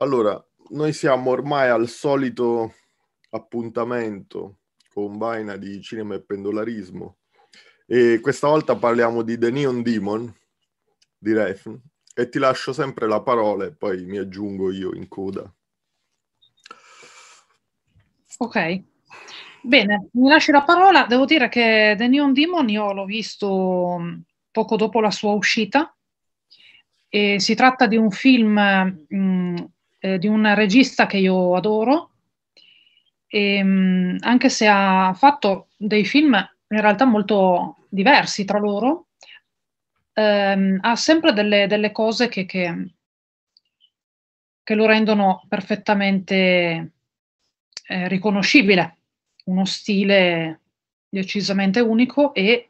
Allora, noi siamo ormai al solito appuntamento con Vaina di cinema e pendolarismo e questa volta parliamo di The Neon Demon di Refn e ti lascio sempre la parola e poi mi aggiungo io in coda. Ok, bene, mi lasci la parola. Devo dire che The Neon Demon io l'ho visto poco dopo la sua uscita e si tratta di un film mh, mm, eh, di un regista che io adoro, e, mh, mm, anche se ha fatto dei film in realtà molto diversi tra loro, ehm, ha sempre delle, delle cose che, che, che, lo rendono perfettamente eh, riconoscibile, uno stile decisamente unico e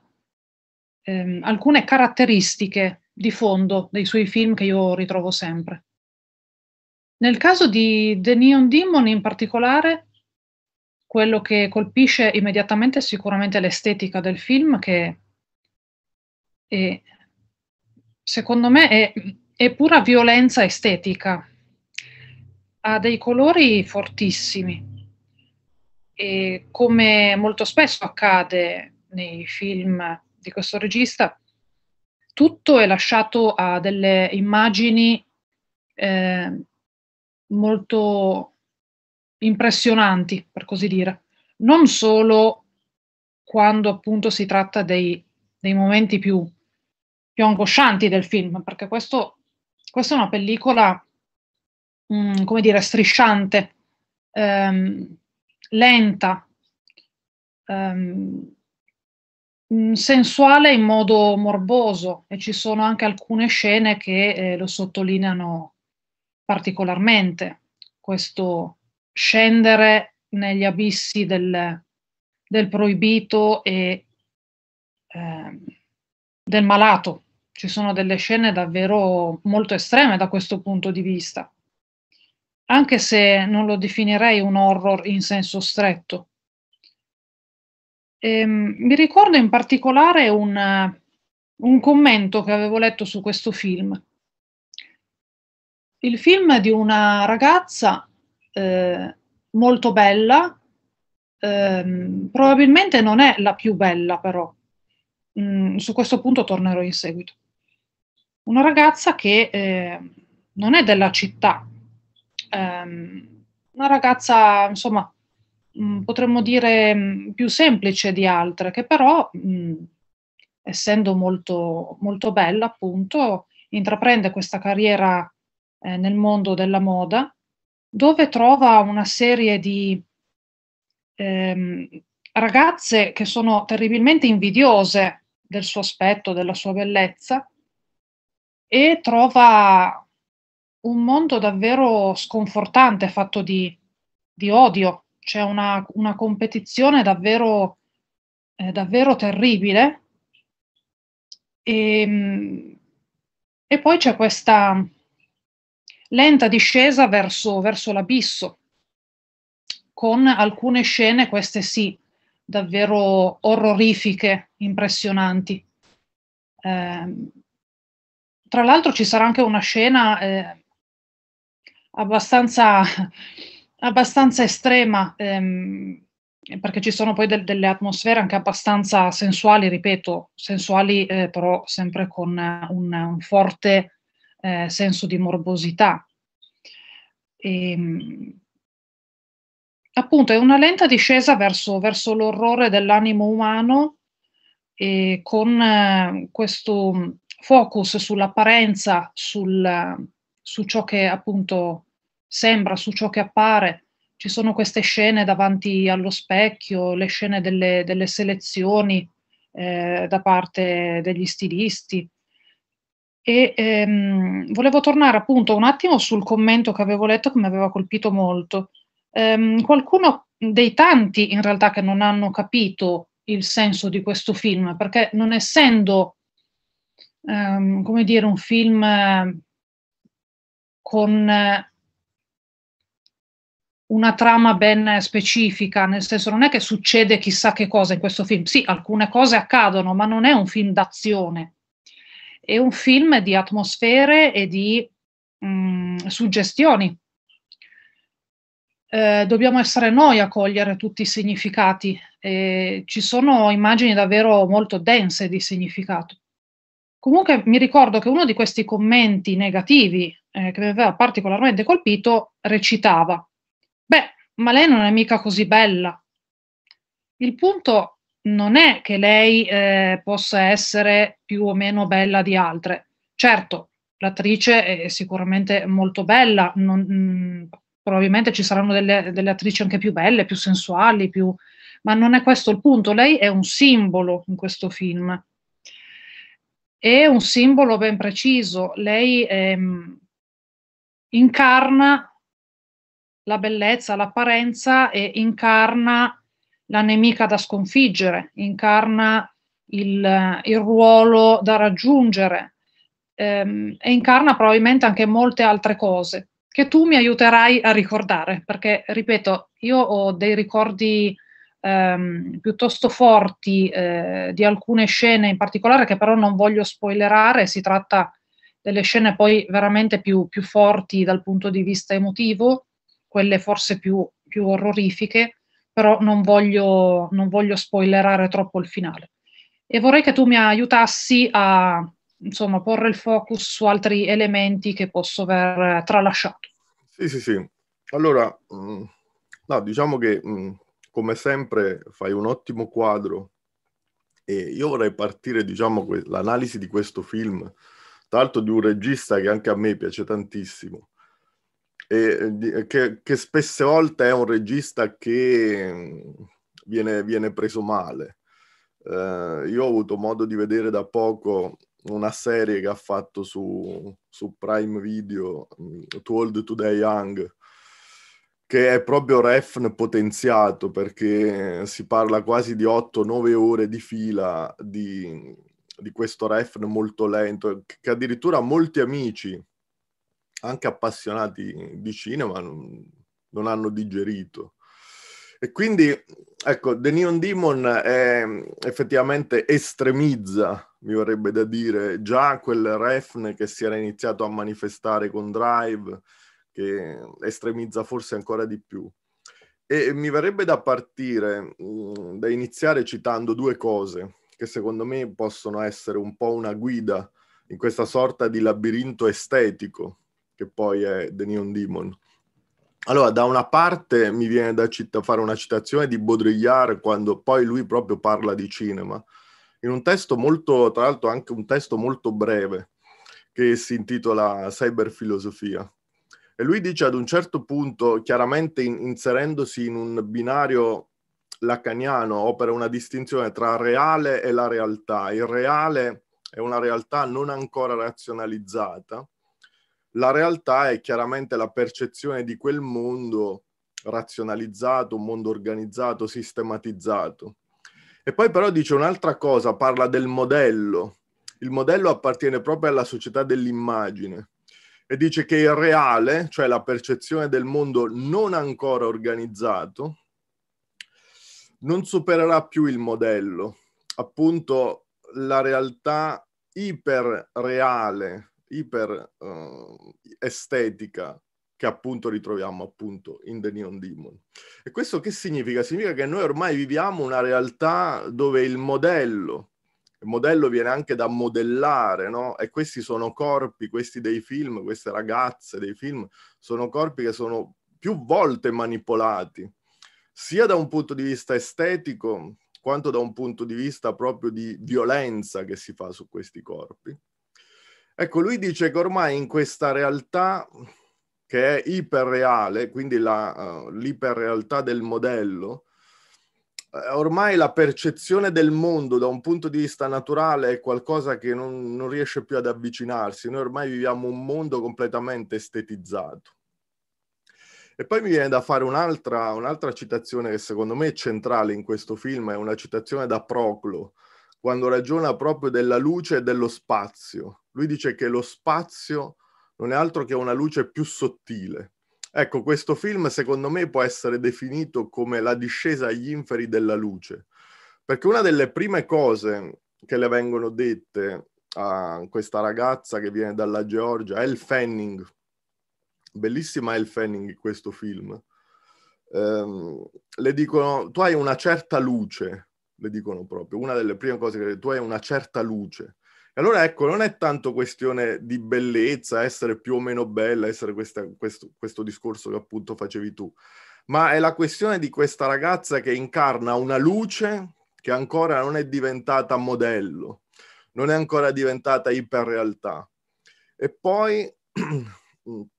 ehm, alcune caratteristiche di fondo dei suoi film che io ritrovo sempre. Nel caso di The Neon Demon in particolare, quello che colpisce immediatamente è sicuramente l'estetica del film, che è, secondo me è, è pura violenza estetica. Ha dei colori fortissimi e come molto spesso accade nei film di questo regista, tutto è lasciato a delle immagini eh, molto impressionanti, per così dire, non solo quando appunto si tratta dei, dei momenti più, più, angoscianti del film, perché questo, questa è una pellicola, mh, mm, come dire, strisciante, ehm, lenta, ehm, mm, sensuale in modo morboso. E ci sono anche alcune scene che eh, lo sottolineano particolarmente questo scendere negli abissi del, del proibito e eh, del malato. Ci sono delle scene davvero molto estreme da questo punto di vista, anche se non lo definirei un horror in senso stretto. E, ehm, mi ricordo in particolare un, un commento che avevo letto su questo film il film di una ragazza eh, molto bella, ehm, probabilmente non è la più bella però, mm, su questo punto tornerò in seguito. Una ragazza che eh, non è della città, ehm, una ragazza insomma mm, potremmo dire mm, più semplice di altre, che però mh, essendo molto, molto bella appunto intraprende questa carriera eh, nel mondo della moda, dove trova una serie di ehm, ragazze che sono terribilmente invidiose del suo aspetto, della sua bellezza, e trova un mondo davvero sconfortante, fatto di, di odio. C'è una, una competizione davvero, eh, davvero terribile. E, ehm, e poi c'è questa, lenta discesa verso, verso l'abisso, con alcune scene, queste sì, davvero orrorifiche, impressionanti. Eh, tra l'altro ci sarà anche una scena eh, abbastanza, abbastanza estrema, ehm, perché ci sono poi de- delle atmosfere anche abbastanza sensuali, ripeto, sensuali eh, però sempre con un, un forte eh, senso di morbosità. E, ehm, appunto, è una lenta discesa verso, verso l'orrore dell'animo umano e con eh, questo focus sull'apparenza, sul, su ciò che appunto sembra, su ciò che appare. Ci sono queste scene davanti allo specchio, le scene delle, delle selezioni eh, da parte degli stilisti, e ehm, volevo tornare appunto un attimo sul commento che avevo letto che mi aveva colpito molto. Ehm, qualcuno dei tanti in realtà che non hanno capito il senso di questo film, perché non essendo, ehm, come dire, un film con una trama ben specifica, nel senso non è che succede chissà che cosa in questo film, sì, alcune cose accadono, ma non è un film d'azione è un film di atmosfere e di mh, mm, suggestioni eh, dobbiamo essere noi a cogliere tutti i significati. E ci sono immagini davvero molto dense di significato. Comunque mi ricordo che uno di questi commenti negativi eh, che mi aveva particolarmente colpito recitava: Beh, ma lei non è mica così bella. Il punto non è che lei eh, possa essere più o meno bella di altre. Certo, l'attrice è sicuramente molto bella, non, mh, mm, probabilmente ci saranno delle, delle, attrici anche più belle, più sensuali, più... ma non è questo il punto. Lei è un simbolo in questo film. È un simbolo ben preciso. Lei ehm, incarna la bellezza, l'apparenza e incarna la nemica da sconfiggere, incarna il, il ruolo da raggiungere ehm, e incarna probabilmente anche molte altre cose che tu mi aiuterai a ricordare, perché, ripeto, io ho dei ricordi ehm, piuttosto forti eh, di alcune scene in particolare che però non voglio spoilerare, si tratta delle scene poi veramente più, più forti dal punto di vista emotivo, quelle forse più, più orrorifiche, però non voglio, non voglio spoilerare troppo il finale. E vorrei che tu mi aiutassi a insomma, porre il focus su altri elementi che posso aver tralasciato. Sì, sì, sì. Allora, mm, no, diciamo che mm, come sempre fai un ottimo quadro e io vorrei partire, diciamo, l'analisi di questo film, tra l'altro di un regista che anche a me piace tantissimo e che, che spesse volte è un regista che viene, viene preso male. Uh, io ho avuto modo di vedere da poco una serie che ha fatto su, su Prime Video, To Old To Die Young, che è proprio Refn potenziato perché si parla quasi di 8-9 ore di fila di, di questo Refn molto lento, che addirittura molti amici, anche appassionati di cinema, non, non hanno digerito. E quindi, ecco, The Neon Demon è, effettivamente estremizza, mi vorrebbe da dire, già quel refn che si era iniziato a manifestare con Drive, che estremizza forse ancora di più. E mi verrebbe da partire, mh, da iniziare citando due cose che secondo me possono essere un po' una guida in questa sorta di labirinto estetico che poi è The Neon Demon. Allora, da una parte mi viene da cita- fare una citazione di Baudrillard quando poi lui proprio parla di cinema, in un testo molto, tra l'altro anche un testo molto breve, che si intitola Cyberfilosofia. E lui dice ad un certo punto, chiaramente in, inserendosi in un binario lacaniano, opera una distinzione tra reale e la realtà. Il reale è una realtà non ancora razionalizzata, la realtà è chiaramente la percezione di quel mondo razionalizzato, un mondo organizzato, sistematizzato. E poi però dice un'altra cosa, parla del modello. Il modello appartiene proprio alla società dell'immagine e dice che il reale, cioè la percezione del mondo non ancora organizzato, non supererà più il modello. Appunto, la realtà iperreale iper uh, estetica che appunto ritroviamo appunto in The Neon Demon. E questo che significa? Significa che noi ormai viviamo una realtà dove il modello, il modello viene anche da modellare, no? E questi sono corpi, questi dei film, queste ragazze dei film, sono corpi che sono più volte manipolati, sia da un punto di vista estetico, quanto da un punto di vista proprio di violenza che si fa su questi corpi. Ecco, lui dice che ormai in questa realtà che è iperreale, quindi la, uh, l'iperrealtà del modello, uh, ormai la percezione del mondo da un punto di vista naturale è qualcosa che non, non riesce più ad avvicinarsi. Noi ormai viviamo un mondo completamente estetizzato. E poi mi viene da fare un'altra, un'altra citazione che secondo me è centrale in questo film, è una citazione da Proclo, quando ragiona proprio della luce e dello spazio. Lui dice che lo spazio non è altro che una luce più sottile. Ecco, questo film secondo me può essere definito come la discesa agli inferi della luce, perché una delle prime cose che le vengono dette a questa ragazza che viene dalla Georgia, Elle Fanning, bellissima Elle Fanning in questo film, ehm, le dicono tu hai una certa luce, le dicono proprio, una delle prime cose che tu hai una certa luce. E allora ecco, non è tanto questione di bellezza, essere più o meno bella, essere questa, questo, questo discorso che appunto facevi tu, ma è la questione di questa ragazza che incarna una luce che ancora non è diventata modello, non è ancora diventata iperrealtà. E poi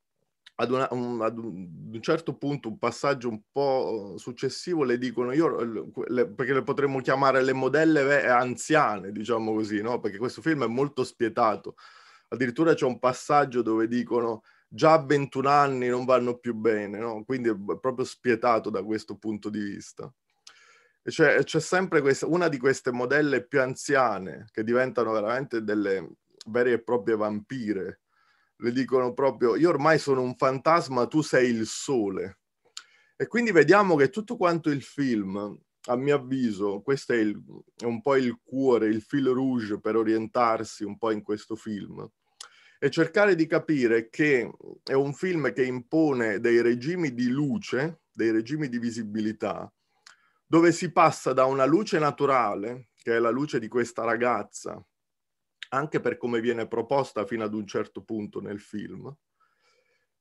ad, una, un, ad, un, certo punto, un passaggio un po' successivo, le dicono, io, le, perché le potremmo chiamare le modelle anziane, diciamo così, no? Perché questo film è molto spietato. Addirittura c'è un passaggio dove dicono già a 21 anni non vanno più bene, no? Quindi è proprio spietato da questo punto di vista. Cioè, c'è sempre questa, una di queste modelle più anziane che diventano veramente delle vere e proprie vampire, le dicono proprio io ormai sono un fantasma, tu sei il sole. E quindi vediamo che tutto quanto il film, a mio avviso, questo è, il, è un po' il cuore, il fil rouge per orientarsi un po' in questo film e cercare di capire che è un film che impone dei regimi di luce, dei regimi di visibilità, dove si passa da una luce naturale, che è la luce di questa ragazza, anche per come viene proposta fino ad un certo punto nel film,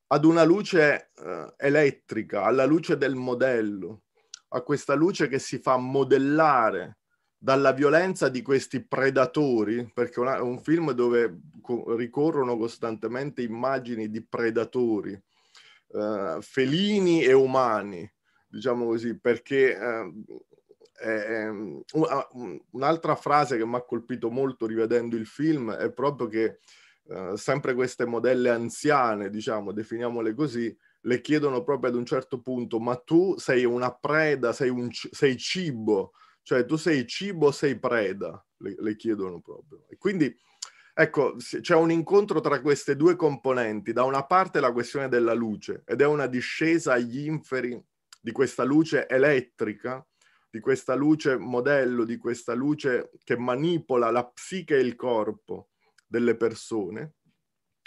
ad una luce eh, elettrica, alla luce del modello, a questa luce che si fa modellare dalla violenza di questi predatori, perché è un film dove co- ricorrono costantemente immagini di predatori, eh, felini e umani, diciamo così, perché eh, eh, un'altra frase che mi ha colpito molto rivedendo il film è proprio che eh, sempre queste modelle anziane, diciamo, definiamole così, le chiedono proprio ad un certo punto, ma tu sei una preda, sei, un, sei cibo, cioè tu sei cibo, sei preda, le, le chiedono proprio. E quindi ecco, c'è un incontro tra queste due componenti. Da una parte la questione della luce ed è una discesa agli inferi di questa luce elettrica di questa luce modello, di questa luce che manipola la psiche e il corpo delle persone,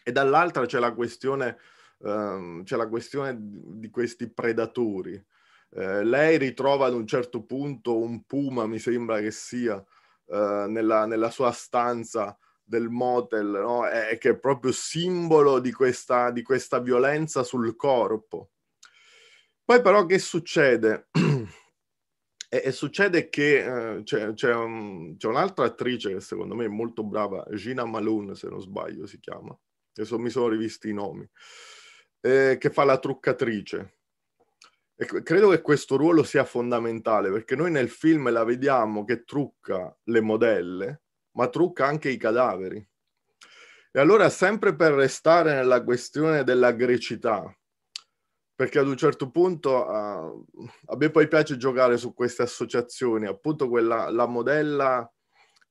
e dall'altra c'è la questione, um, c'è la questione di questi predatori. Eh, lei ritrova ad un certo punto un puma, mi sembra che sia, uh, nella, nella, sua stanza del motel, no? è, che è proprio simbolo di questa, di questa violenza sul corpo. Poi però che succede? E, e succede che eh, c'è, c'è, un, c'è, un'altra attrice che secondo me è molto brava, Gina Malone se non sbaglio si chiama, adesso mi sono rivisti i nomi, eh, che fa la truccatrice. E credo che questo ruolo sia fondamentale perché noi nel film la vediamo che trucca le modelle, ma trucca anche i cadaveri. E allora, sempre per restare nella questione della grecità, perché ad un certo punto uh, a me poi piace giocare su queste associazioni, appunto quella, la modella,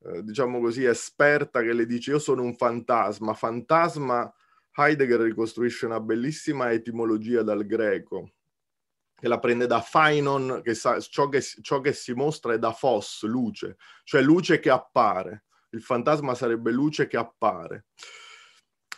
eh, diciamo così, esperta che le dice io sono un fantasma. Fantasma, Heidegger ricostruisce una bellissima etimologia dal greco, che la prende da phainon, che sa, ciò, che, ciò che si mostra è da phos, luce, cioè luce che appare. Il fantasma sarebbe luce che appare.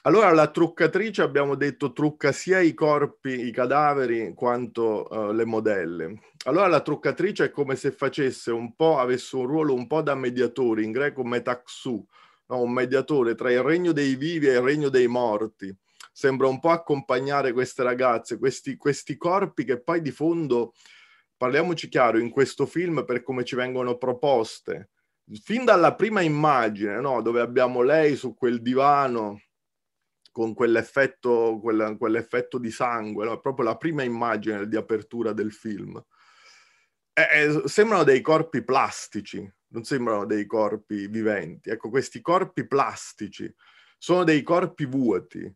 Allora la truccatrice abbiamo detto trucca sia i corpi, i cadaveri, quanto uh, le modelle. Allora la truccatrice è come se facesse un po', avesse un ruolo un po' da mediatore, in greco metaxu, no? un mediatore tra il regno dei vivi e il regno dei morti. Sembra un po' accompagnare queste ragazze, questi, questi corpi che poi di fondo, parliamoci chiaro, in questo film per come ci vengono proposte, fin dalla prima immagine, no? dove abbiamo lei su quel divano con quell'effetto, quella, quell'effetto di sangue, no? proprio la prima immagine di apertura del film. Eh, eh, sembrano dei corpi plastici, non sembrano dei corpi viventi. Ecco, questi corpi plastici sono dei corpi vuoti,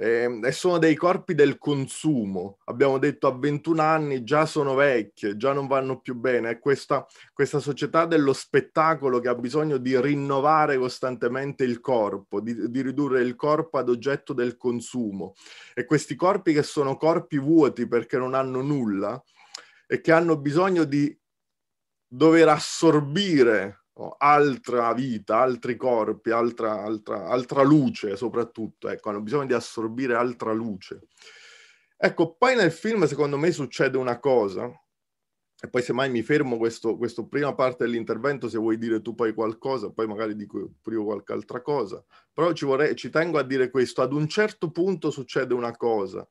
eh, e sono dei corpi del consumo. Abbiamo detto a 21 anni già sono vecchie, già non vanno più bene. È questa, questa società dello spettacolo che ha bisogno di rinnovare costantemente il corpo, di, di ridurre il corpo ad oggetto del consumo. E questi corpi che sono corpi vuoti perché non hanno nulla e che hanno bisogno di dover assorbire altra vita, altri corpi, altra, altra, altra luce soprattutto, ecco, hanno bisogno di assorbire altra luce. Ecco, poi nel film secondo me succede una cosa, e poi semmai mi fermo questo, questo prima parte dell'intervento, se vuoi dire tu poi qualcosa, poi magari dico prima qualche altra cosa, però ci, vorrei, ci tengo a dire questo, ad un certo punto succede una cosa,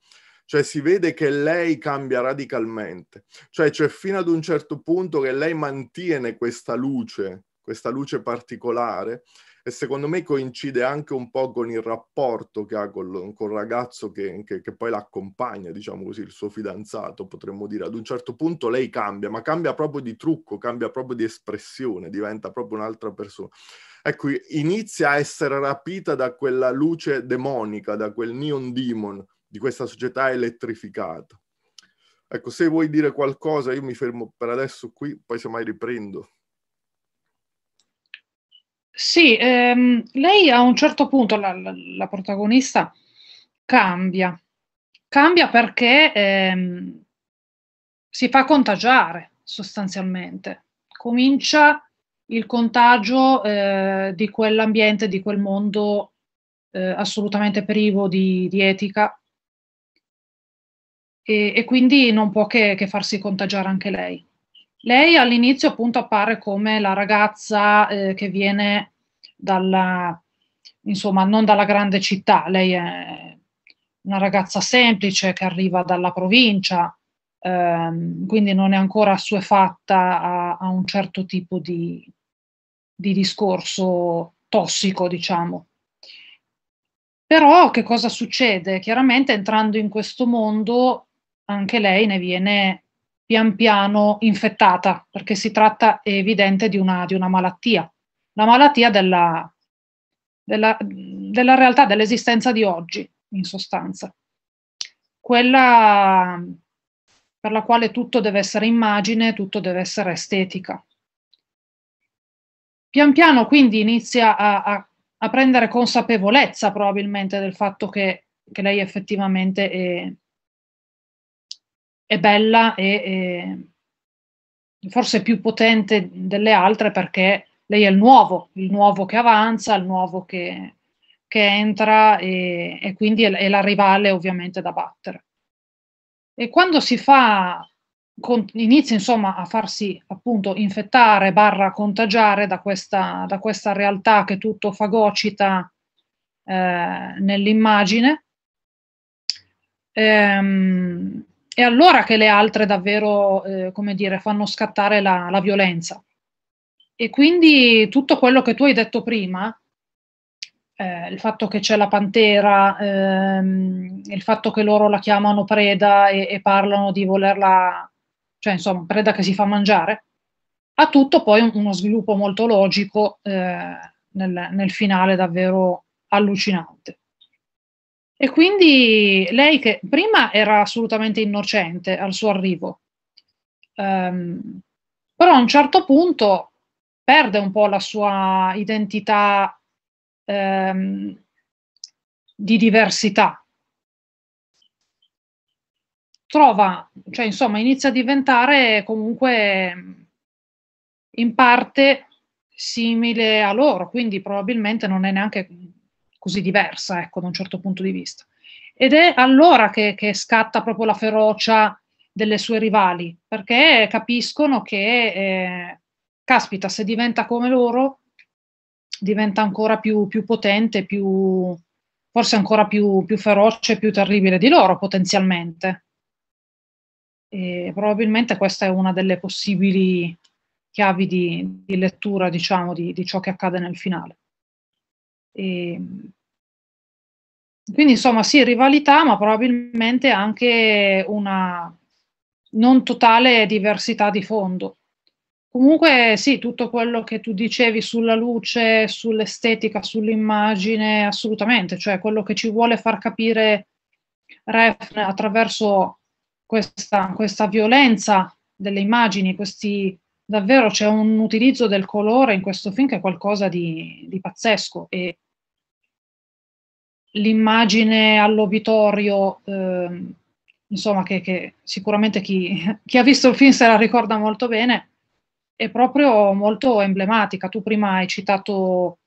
cioè si vede che lei cambia radicalmente, cioè c'è fino ad un certo punto che lei mantiene questa luce, questa luce particolare, e secondo me coincide anche un po' con il rapporto che ha col, col ragazzo che, che, che, poi l'accompagna, diciamo così, il suo fidanzato, potremmo dire. Ad un certo punto lei cambia, ma cambia proprio di trucco, cambia proprio di espressione, diventa proprio un'altra persona. Ecco, inizia a essere rapita da quella luce demonica, da quel neon demon di questa società elettrificata. Ecco, se vuoi dire qualcosa, io mi fermo per adesso qui, poi se mai riprendo. Sì, ehm, lei a un certo punto, la, la, la protagonista, cambia. Cambia perché ehm, si fa contagiare sostanzialmente. Comincia il contagio eh, di quell'ambiente, di quel mondo eh, assolutamente privo di, di etica e, e, quindi non può che, che farsi contagiare anche lei. Lei all'inizio appunto appare come la ragazza eh, che viene dalla, insomma, non dalla grande città, lei è una ragazza semplice che arriva dalla provincia, ehm, quindi non è ancora assuefatta a, a un certo tipo di, di discorso tossico, diciamo. Però che cosa succede? Chiaramente entrando in questo mondo anche lei ne viene pian piano infettata, perché si tratta, è evidente, di una, di una malattia, la malattia della, della, della realtà, dell'esistenza di oggi, in sostanza. Quella per la quale tutto deve essere immagine, tutto deve essere estetica. Pian piano quindi inizia a, a, a prendere consapevolezza probabilmente del fatto che, che lei effettivamente è, è bella e, forse più potente delle altre perché lei è il nuovo, il nuovo che avanza, il nuovo che, che entra e, e quindi è, è, la rivale ovviamente da battere. E quando si fa, con, inizia insomma a farsi appunto infettare, barra contagiare da questa, da questa realtà che tutto fagocita eh, nell'immagine, ehm, è allora che le altre davvero, eh, come dire, fanno scattare la, la, violenza. E quindi tutto quello che tu hai detto prima, eh, il fatto che c'è la pantera, ehm, il fatto che loro la chiamano preda e, e, parlano di volerla, cioè insomma, preda che si fa mangiare, ha tutto poi un, uno sviluppo molto logico eh, nel, nel finale davvero allucinante. E quindi lei che prima era assolutamente innocente al suo arrivo, um, però a un certo punto perde un po' la sua identità um, di diversità. Trova, cioè insomma, inizia a diventare comunque in parte simile a loro, quindi probabilmente non è neanche così diversa, ecco, da un certo punto di vista. Ed è allora che, che scatta proprio la ferocia delle sue rivali, perché capiscono che, eh, caspita, se diventa come loro, diventa ancora più, più potente, più, forse ancora più, più feroce, più terribile di loro potenzialmente. E probabilmente questa è una delle possibili chiavi di, di lettura, diciamo, di, di, ciò che accade nel finale. E, quindi insomma sì, rivalità, ma probabilmente anche una non totale diversità di fondo. Comunque sì, tutto quello che tu dicevi sulla luce, sull'estetica, sull'immagine, assolutamente, cioè quello che ci vuole far capire Refn attraverso questa, questa violenza delle immagini, questi, davvero c'è un utilizzo del colore in questo film che è qualcosa di, di pazzesco e l'immagine all'obitorio, eh, insomma, che, che sicuramente chi, chi, ha visto il film se la ricorda molto bene, è proprio molto emblematica. Tu prima hai citato,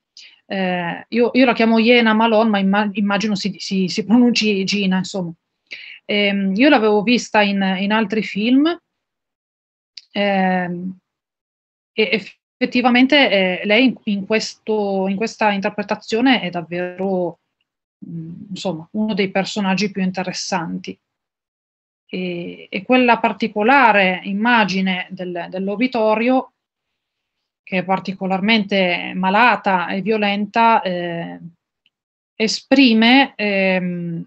eh, io, io, la chiamo Iena Malone, ma imma, immagino si, si, si, pronunci Gina, insomma. ehm, io l'avevo vista in, in altri film ehm, e effettivamente eh, lei in, questo, in, questa interpretazione è davvero insomma, uno dei personaggi più interessanti. E, e quella particolare immagine del, dell'obitorio, che è particolarmente malata e violenta, eh, esprime ehm,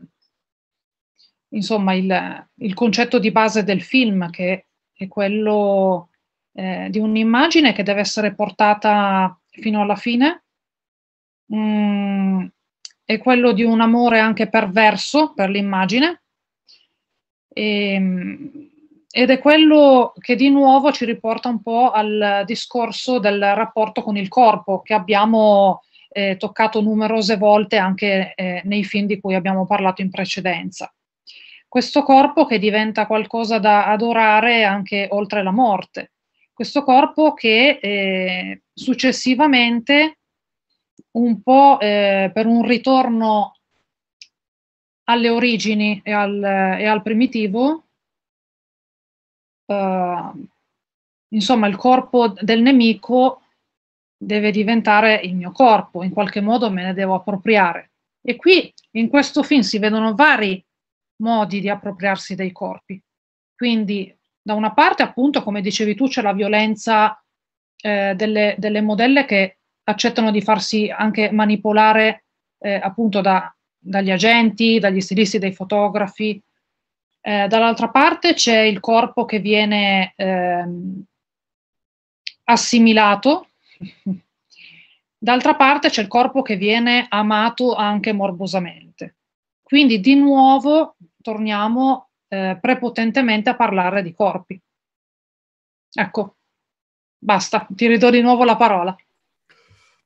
insomma il, il, concetto di base del film, che è quello eh, di un'immagine che deve essere portata fino alla fine, mm, è quello di un amore anche perverso per l'immagine, e, ehm, ed è quello che di nuovo ci riporta un po' al discorso del rapporto con il corpo che abbiamo eh, toccato numerose volte anche eh, nei film di cui abbiamo parlato in precedenza. Questo corpo che diventa qualcosa da adorare anche oltre la morte questo corpo che eh, successivamente, un po' eh, per un ritorno alle origini e al, e al primitivo, eh, insomma il corpo del nemico deve diventare il mio corpo, in qualche modo me ne devo appropriare. E qui in questo film si vedono vari modi di appropriarsi dei corpi. Quindi da una parte, appunto, come dicevi tu, c'è la violenza eh, delle, delle, modelle che accettano di farsi anche manipolare eh, appunto da, dagli agenti, dagli stilisti, dai fotografi. Eh, dall'altra parte c'è il corpo che viene ehm, assimilato, d'altra parte c'è il corpo che viene amato anche morbosamente. Quindi di nuovo torniamo eh, prepotentemente a parlare di corpi. Ecco, basta, ti ridò di nuovo la parola.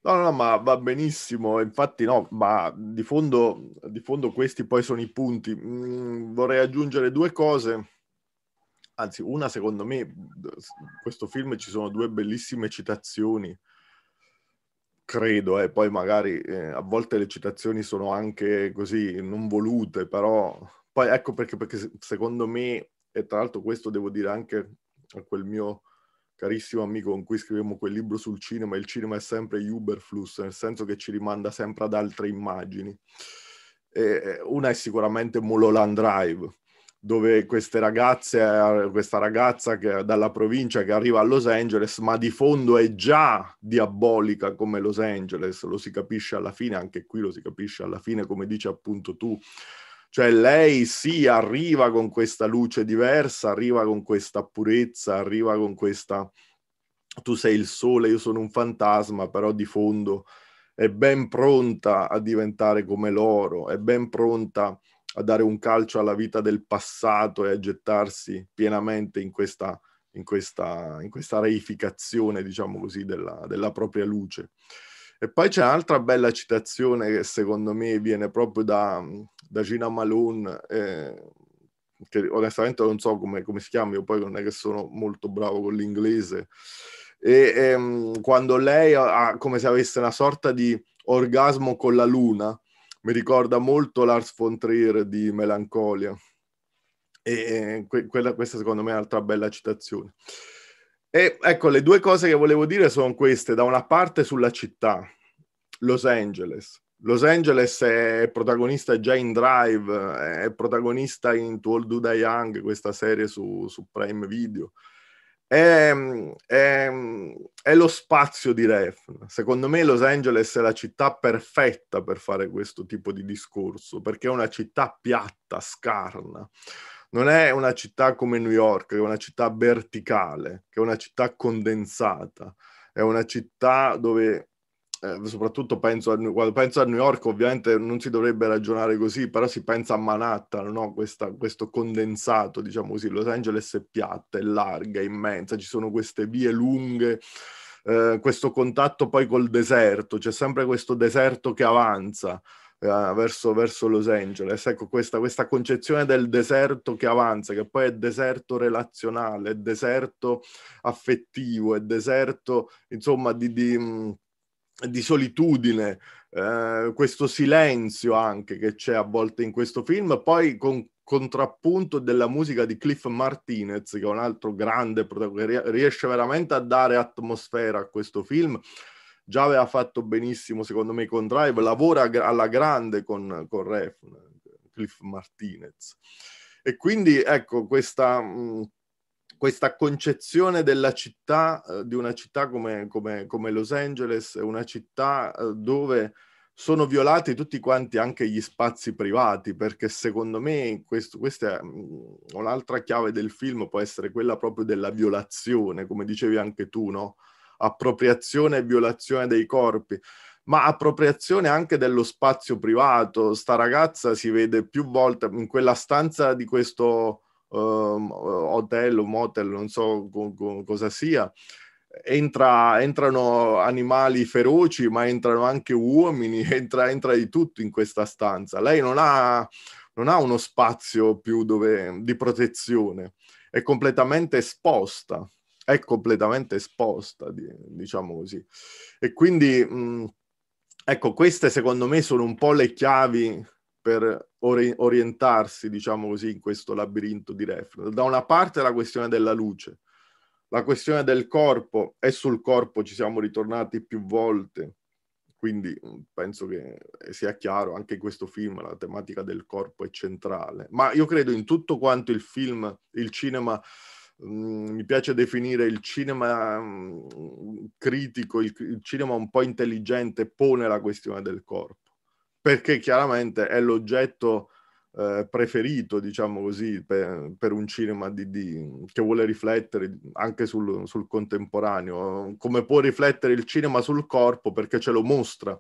No, no, ma va benissimo, infatti no, ma di fondo, di fondo questi poi sono i punti. Mm, vorrei aggiungere due cose, anzi una secondo me, in questo film ci sono due bellissime citazioni, credo, e eh, poi magari eh, a volte le citazioni sono anche così non volute, però poi ecco perché, perché secondo me, e tra l'altro questo devo dire anche a quel mio carissimo amico con cui scrivemmo quel libro sul cinema, il cinema è sempre Uberflux, nel senso che ci rimanda sempre ad altre immagini. E una è sicuramente Mulholland Drive, dove queste ragazze, questa ragazza che, dalla provincia che arriva a Los Angeles, ma di fondo è già diabolica come Los Angeles, lo si capisce alla fine, anche qui lo si capisce alla fine, come dici appunto tu, cioè lei sì, arriva con questa luce diversa, arriva con questa purezza, arriva con questa... Tu sei il sole, io sono un fantasma, però di fondo è ben pronta a diventare come loro, è ben pronta a dare un calcio alla vita del passato e a gettarsi pienamente in questa, in questa, in questa reificazione, diciamo così, della, della propria luce. E poi c'è un'altra bella citazione che secondo me viene proprio da, da Gina Malone, eh, che onestamente non so come, come, si chiama, io poi non è che sono molto bravo con l'inglese, e ehm, quando lei ha come se avesse una sorta di orgasmo con la luna, mi ricorda molto Lars von Trier di Melancolia. E que- quella, questa secondo me è un'altra bella citazione. E ecco, le due cose che volevo dire sono queste. Da una parte sulla città, Los Angeles. Los Angeles è protagonista già in Drive, è protagonista in To All Do Die Young, questa serie su, su Prime Video. È, è, è, lo spazio di Refn. Secondo me Los Angeles è la città perfetta per fare questo tipo di discorso, perché è una città piatta, scarna non è una città come New York, che è una città verticale, che è una città condensata, è una città dove, eh, soprattutto penso a, quando penso a New York, ovviamente non si dovrebbe ragionare così, però si pensa a Manhattan, no? Questa, questo condensato, diciamo così. Los Angeles è piatta, è larga, è immensa, ci sono queste vie lunghe. Eh, questo contatto poi col deserto, c'è sempre questo deserto che avanza, uh, verso, verso, Los Angeles. Ecco, questa, questa, concezione del deserto che avanza, che poi è deserto relazionale, è deserto affettivo, è deserto, insomma, di, di, mm, di solitudine, uh, questo silenzio anche che c'è a volte in questo film, poi con contrappunto della musica di Cliff Martinez, che è un altro grande protagonista, riesce veramente a dare atmosfera a questo film. Già aveva fatto benissimo, secondo me, con Drive, lavora alla grande con, con Refn, Cliff Martinez. E quindi, ecco, questa... Mh, questa concezione della città, eh, di una città come, come, come, Los Angeles, una città eh, dove sono violati tutti quanti anche gli spazi privati, perché secondo me questo, questa è un'altra chiave del film, può essere quella proprio della violazione, come dicevi anche tu, no? Appropriazione e violazione dei corpi ma appropriazione anche dello spazio privato. Sta ragazza si vede più volte in quella stanza di questo um, hotel o motel, non so co- co- cosa sia. Entra, entrano animali feroci, ma entrano anche uomini, entra, entra di tutto in questa stanza. Lei non ha, non ha uno spazio più dove, di protezione, è completamente esposta, è completamente esposta, diciamo così. E quindi, mh, ecco, queste secondo me sono un po' le chiavi per ori- orientarsi, diciamo così, in questo labirinto di reference. Da una parte la questione della luce, la questione del corpo, e sul corpo ci siamo ritornati più volte, quindi penso che sia chiaro, anche in questo film la tematica del corpo è centrale. Ma io credo in tutto quanto il film, il cinema, mh, mm, mi piace definire il cinema mh, mm, critico, il, il cinema un po' intelligente, pone la questione del corpo perché chiaramente è l'oggetto eh, preferito, diciamo così, per, per un cinema di, di, che vuole riflettere anche sul, sul, contemporaneo, come può riflettere il cinema sul corpo perché ce lo mostra.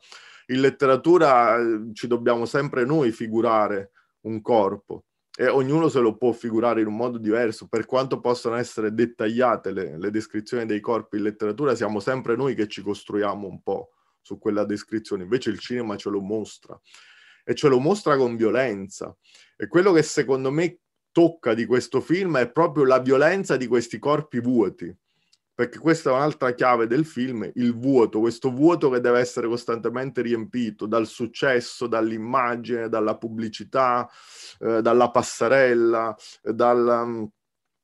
In letteratura eh, ci dobbiamo sempre noi figurare un corpo e ognuno se lo può figurare in un modo diverso, per quanto possano essere dettagliate le, le descrizioni dei corpi in letteratura, siamo sempre noi che ci costruiamo un po' su quella descrizione, invece il cinema ce lo mostra. E ce lo mostra con violenza. E quello che secondo me tocca di questo film è proprio la violenza di questi corpi vuoti, perché questa è un'altra chiave del film, il vuoto, questo vuoto che deve essere costantemente riempito dal successo, dall'immagine, dalla pubblicità, eh, dalla passerella, dalla,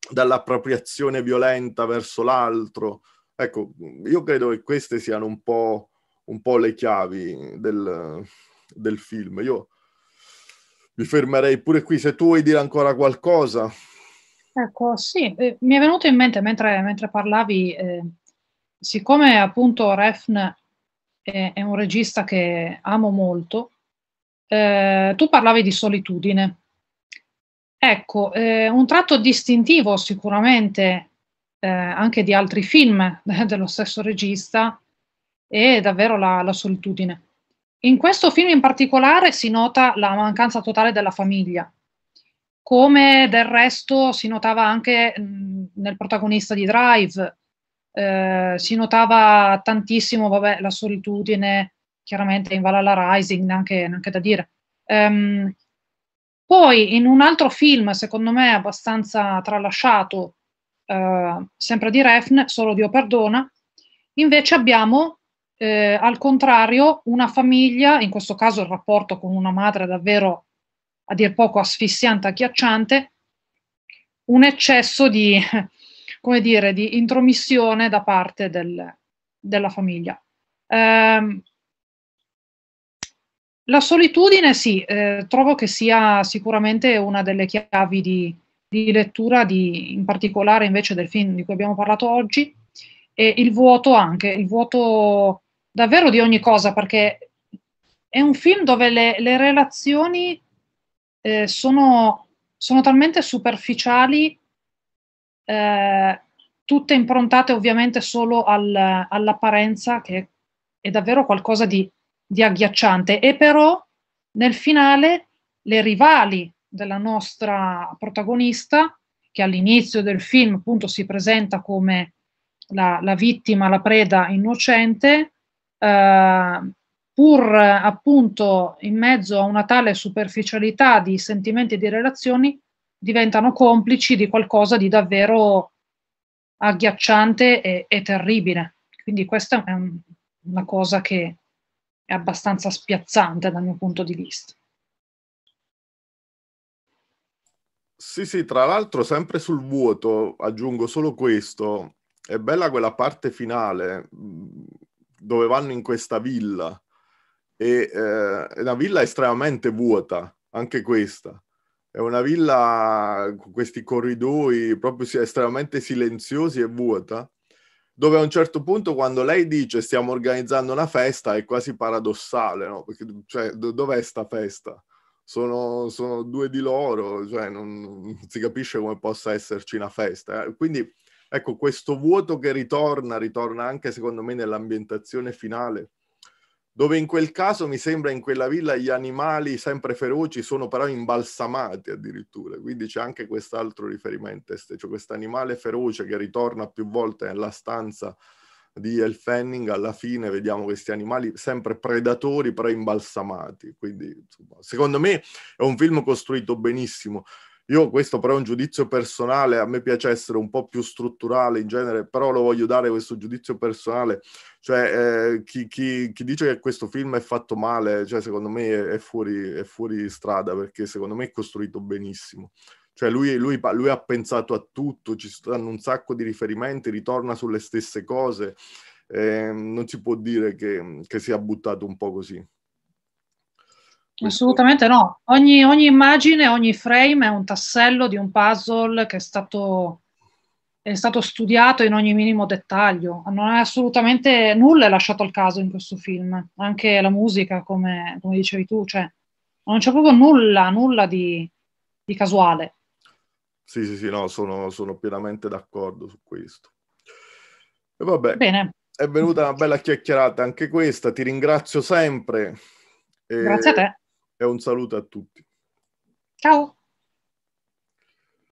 dall'appropriazione violenta verso l'altro. Ecco, io credo che queste siano un po' un po' le chiavi del, del film. Io mi fermerei pure qui, se tu vuoi dire ancora qualcosa. Ecco, sì, eh, mi è venuto in mente mentre, mentre parlavi, eh, siccome appunto Refn è, è, un regista che amo molto, eh, tu parlavi di solitudine. Ecco, eh, un tratto distintivo sicuramente eh, anche di altri film dello stesso regista e davvero la, la solitudine. In questo film in particolare si nota la mancanza totale della famiglia, come del resto si notava anche nel protagonista di Drive, eh, si notava tantissimo vabbè, la solitudine, chiaramente in Valhalla Rising, neanche, neanche da dire. Um, poi in un altro film, secondo me abbastanza tralasciato, eh, sempre di Refn, Solo Dio perdona, invece abbiamo eh, al contrario, una famiglia, in questo caso il rapporto con una madre davvero a dir poco asfissiante, agghiacciante, un eccesso di, come dire, di intromissione da parte del, della famiglia. Eh, la solitudine, sì, eh, trovo che sia sicuramente una delle chiavi di, di lettura, di, in particolare invece del film di cui abbiamo parlato oggi, e il vuoto anche, il vuoto davvero di ogni cosa, perché è un film dove le, le relazioni eh, sono, sono, talmente superficiali, eh, tutte improntate ovviamente solo al, all'apparenza, che è davvero qualcosa di, di agghiacciante. E però nel finale le rivali della nostra protagonista, che all'inizio del film appunto si presenta come la, la vittima, la preda innocente, eh, pur appunto in mezzo a una tale superficialità di sentimenti e di relazioni, diventano complici di qualcosa di davvero agghiacciante e, e terribile. Quindi questa è un, una cosa che è abbastanza spiazzante dal mio punto di vista. Sì, sì, tra l'altro sempre sul vuoto, aggiungo solo questo, è bella quella parte finale dove vanno in questa villa e eh, è una villa estremamente vuota, anche questa. È una villa con questi corridoi proprio estremamente silenziosi e vuota, dove a un certo punto quando lei dice stiamo organizzando una festa è quasi paradossale, no? Perché cioè, dov'è sta festa? Sono, sono, due di loro, cioè non, non, si capisce come possa esserci una festa. Eh? Quindi ecco, questo vuoto che ritorna, ritorna anche secondo me nell'ambientazione finale, dove in quel caso mi sembra in quella villa gli animali sempre feroci sono però imbalsamati addirittura, quindi c'è anche quest'altro riferimento, cioè questo animale feroce che ritorna più volte nella stanza di El Fanning, alla fine vediamo questi animali sempre predatori però imbalsamati, quindi insomma, secondo me è un film costruito benissimo. Io questo però è un giudizio personale, a me piace essere un po' più strutturale in genere, però lo voglio dare questo giudizio personale, cioè eh, chi, chi, chi, dice che questo film è fatto male, cioè secondo me è, è, fuori, è fuori strada perché secondo me è costruito benissimo. Cioè lui, lui, lui, ha pensato a tutto, ci stanno un sacco di riferimenti, ritorna sulle stesse cose, eh, non si può dire che, che sia buttato un po' così. Assolutamente no. Ogni, ogni, immagine, ogni frame è un tassello di un puzzle che è stato, è stato, studiato in ogni minimo dettaglio. Non è assolutamente nulla è lasciato al caso in questo film. Anche la musica, come, come dicevi tu, cioè, non c'è proprio nulla, nulla di, di casuale. Sì, sì, sì, no, sono, sono pienamente d'accordo su questo. E vabbè, Bene. è venuta una bella chiacchierata anche questa. Ti ringrazio sempre. Grazie a te e un saluto a tutti. Ciao.